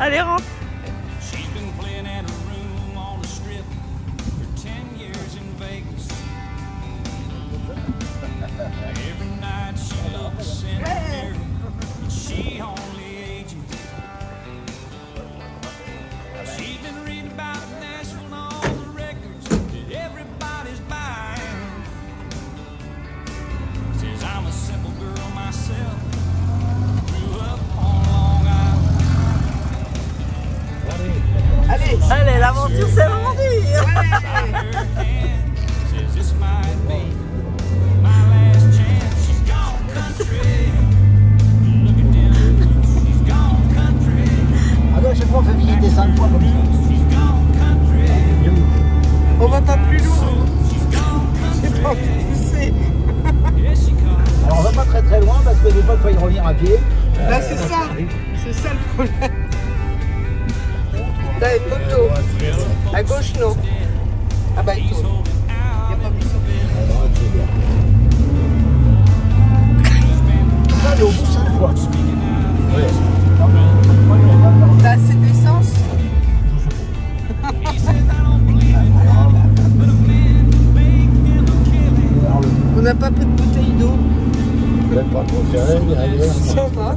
Allez, rentre. Que des fois il faut y revenir à pied. Là, c'est ça. C'est ça le problème. Là. À gauche, non. Ah bah, il tourne. Il n'y a pas mis On va aller au bout 5 fois. Ça va,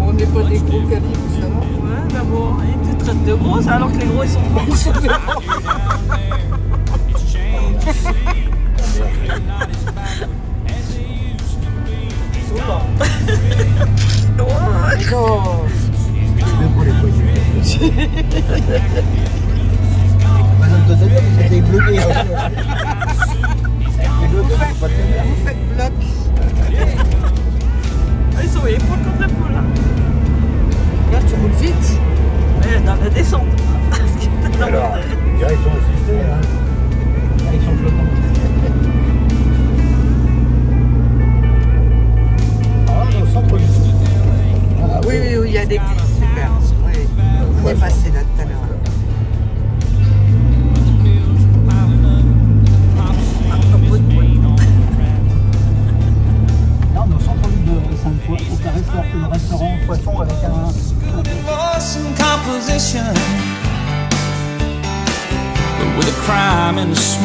On n'est pas des gros calibres, ça va Ouais, d'abord, ils te traitent de gros alors que les gros ils sont bad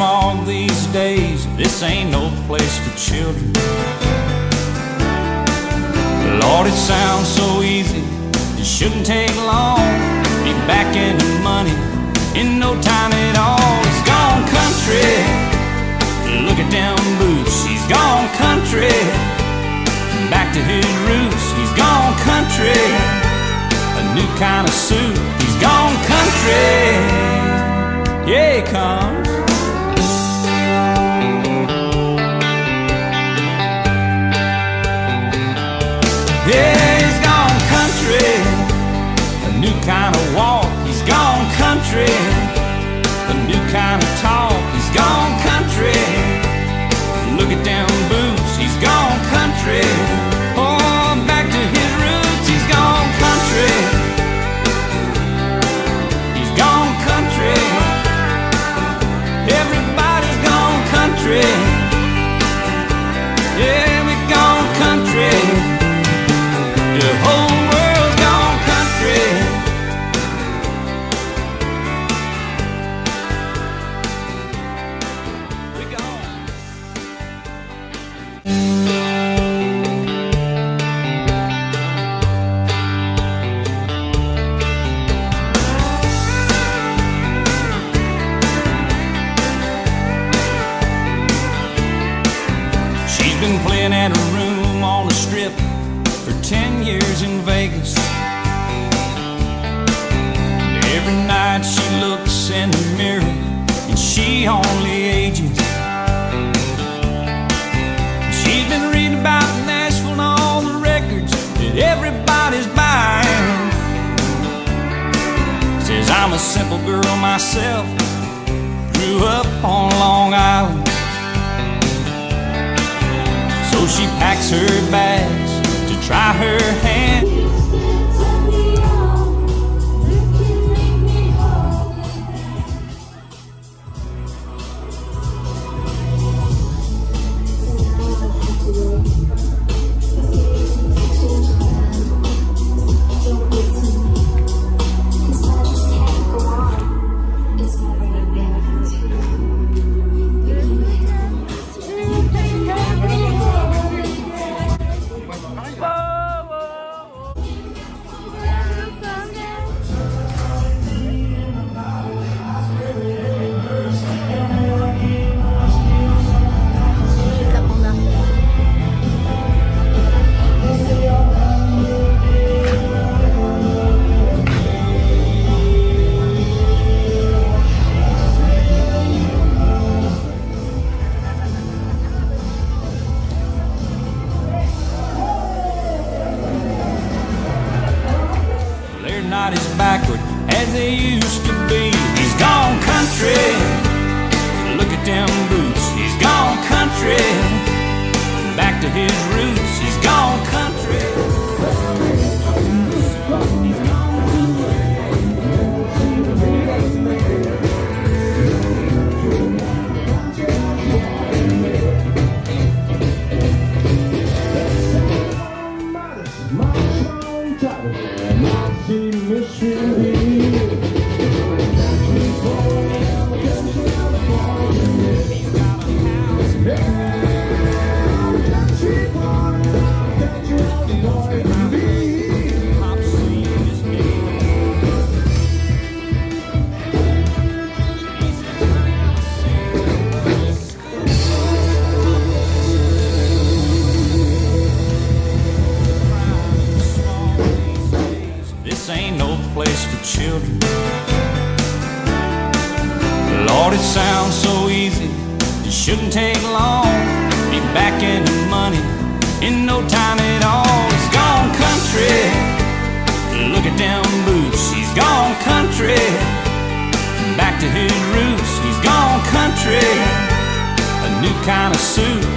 smog these days, this ain't no place for children. Lord, it sounds so easy. It shouldn't take long. Be back into money in no time at all. He's gone country. Look at them boots. He's gone country. Back to his roots. He's gone country a new kind of suit. He's gone country. Yeah, he kind of walk. He's gone country. A new kind of talk. He's gone country. Look at them She's been playing at a room on the strip for 10 years in Vegas. And every night she looks in the mirror and she only ages. She's been reading about Nashville and all the records that everybody's buying. Says I'm a simple girl myself, So she packs her bags to try her hand. Ain't no place for children. Lord, it sounds so easy. It shouldn't take long. Be back in the money in no time at all. He's gone country. Look at them boots. He's gone country. Back to his roots. He's gone country. A new kind of suit.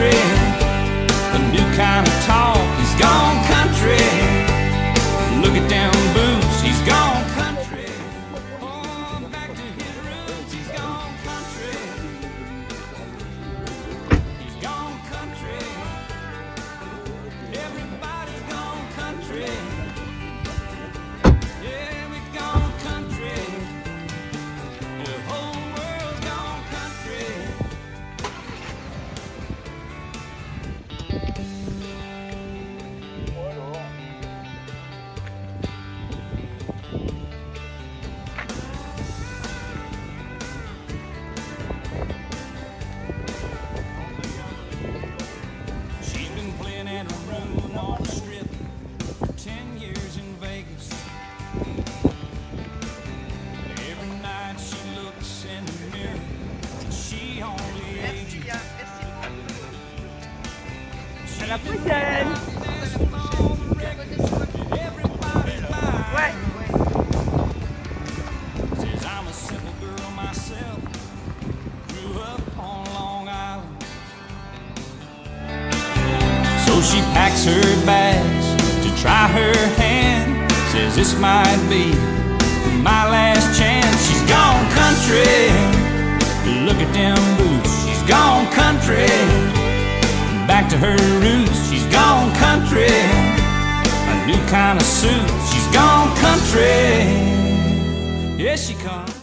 Country. This might be my last chance. She's gone country. Look at them boots. She's gone country. Back to her roots. She's gone country. A new kind of suit. She's gone country. Yes, she comes.